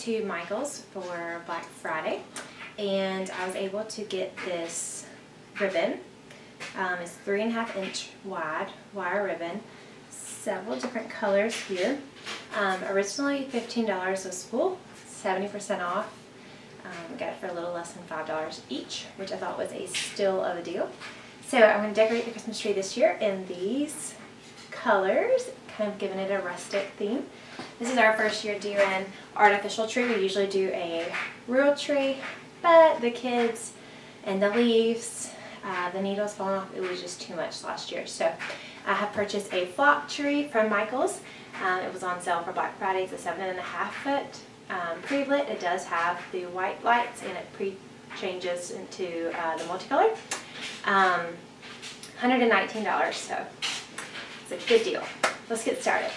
to Michael's for Black Friday and I was able to get this ribbon. Um, it's three and a half inch wide wire ribbon. Several different colors here. Um, originally $15 a spool, 70% off. Um, got it for a little less than $5 each, which I thought was a still of a deal. So I'm going to decorate the Christmas tree this year in these colors, kind of giving it a rustic theme. This is our first year doing artificial tree. We usually do a real tree, but the kids and the leaves, uh, the needles falling off, it was just too much last year. So I have purchased a flock tree from Michael's. Um, it was on sale for Black Friday. It's a seven and a half foot um, pre-lit. It does have the white lights and it pre-changes into uh, the multicolor. Um, $119, so it's a good deal. Let's get started.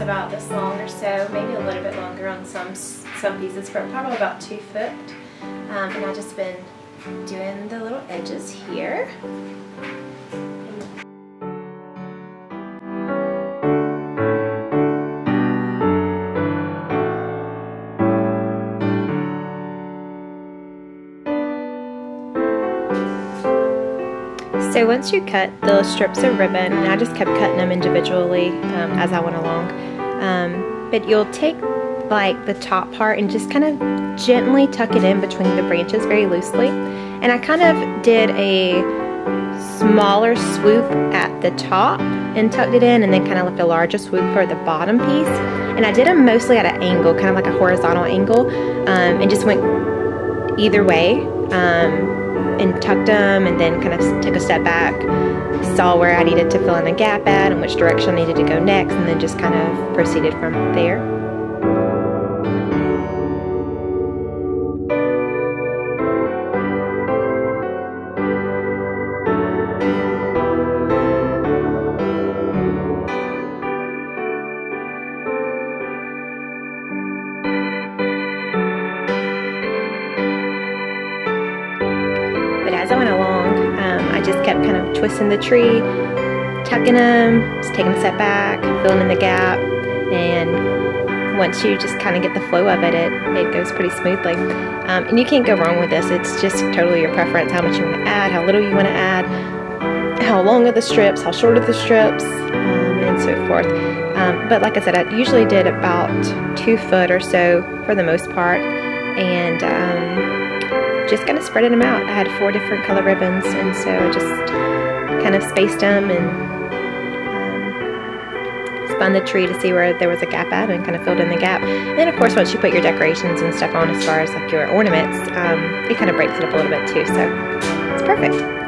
About this long or so, maybe a little bit longer on some some pieces, for probably about two foot. Um, and I've just been doing the little edges here. So once you cut the strips of ribbon, and I just kept cutting them individually um, as I went along, um, but you'll take like the top part and just kind of gently tuck it in between the branches very loosely. And I kind of did a smaller swoop at the top and tucked it in and then kind of left a larger swoop for the bottom piece. And I did them mostly at an angle, kind of like a horizontal angle, um, and just went either way. Um, and tucked them and then kind of took a step back, saw where I needed to fill in a gap at and which direction I needed to go next and then just kind of proceeded from there. Just kept kind of twisting the tree, tucking them, just taking a step back, filling in the gap, and once you just kind of get the flow of it, it, it goes pretty smoothly. Um, and you can't go wrong with this. It's just totally your preference, how much you want to add, how little you want to add, how long are the strips, how short are the strips, um, and so forth. Um, but like I said, I usually did about two foot or so for the most part. And um, just kind of spreading them out. I had four different color ribbons and so I just kind of spaced them and um, spun the tree to see where there was a gap at and kind of filled in the gap. And then of course once you put your decorations and stuff on as far as like your ornaments, um, it kind of breaks it up a little bit too so it's perfect.